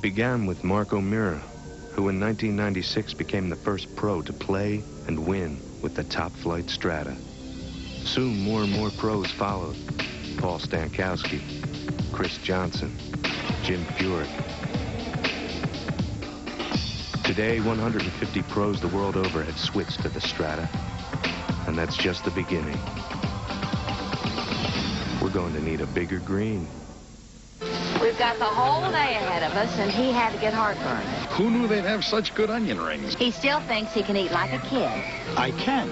began with Mark O'Meara, who in 1996 became the first pro to play and win with the Top Flite strata. Soon more and more pros followed. Paul Stankowski, Chris Johnson, Jim Furyk. Today, 150 pros the world over have switched to the strata. And that's just the beginning. We're going to need a bigger green. We've got the whole day ahead of us, and he had to get heartburn. Who knew they'd have such good onion rings? He still thinks he can eat like a kid. I can.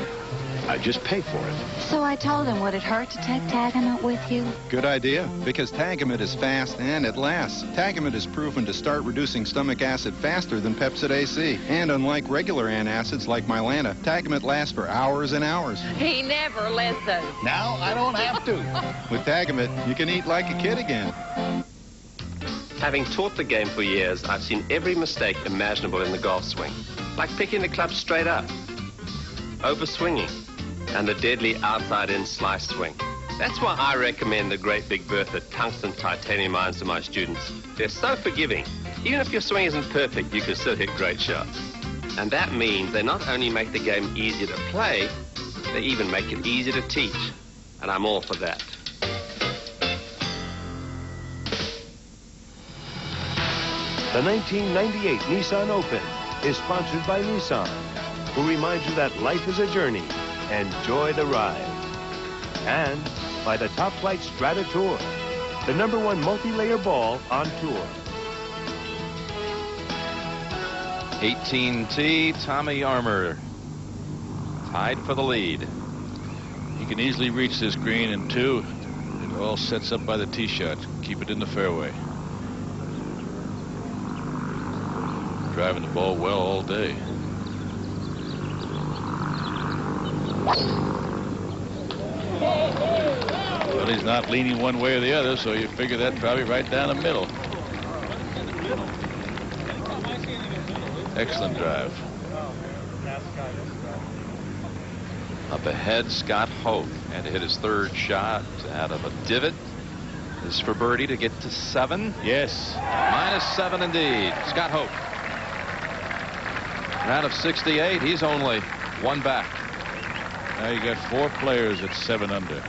I just pay for it. So I told him, would it hurt to take Tagamet with you? Good idea, because Tagamet is fast and it lasts. Tagamet is proven to start reducing stomach acid faster than Pepcid AC. And unlike regular antacids like Mylanta, Tagamet lasts for hours and hours. He never listens. Now I don't have to. With Tagamet, you can eat like a kid again. Having taught the game for years, I've seen every mistake imaginable in the golf swing. Like picking the club straight up, overswinging, and the deadly outside-in slice swing. That's why I recommend the Great Big Bertha tungsten titanium irons to my students. They're so forgiving. Even if your swing isn't perfect, you can still hit great shots. And that means they not only make the game easier to play, they even make it easier to teach. And I'm all for that. The 1998 Nissan Open is sponsored by Nissan, who reminds you that life is a journey. Enjoy the ride. And by the Top Flite Strata Tour, the number one multi-layer ball on tour. 18T, Tommy Armour, tied for the lead. He can easily reach this green in two. It all sets up by the tee shot. Keep it in the fairway. Driving the ball well all day. Well, he's not leaning one way or the other, so you figure that probably right down the middle. Excellent drive. Up ahead, Scott Hoch, to hit his third shot out of a divot. This is for birdie to get to seven. Yes. Minus seven indeed. Scott Hoch. Out of 68, he's only one back. Now you got four players at seven under.